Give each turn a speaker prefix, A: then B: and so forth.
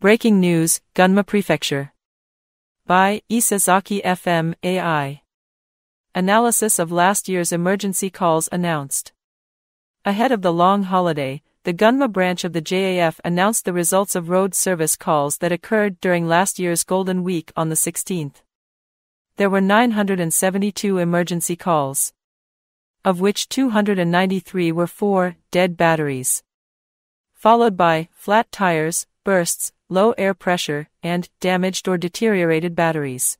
A: Breaking news, Gunma Prefecture. By Isesaki FM AI. Analysis of last year's emergency calls announced. Ahead of the long holiday, the Gunma branch of the JAF announced the results of road service calls that occurred during last year's Golden Week on the 16th. There were 972 emergency calls, of which 293 were for dead batteries, followed by flat tires, bursts, low air pressure, and damaged or deteriorated batteries.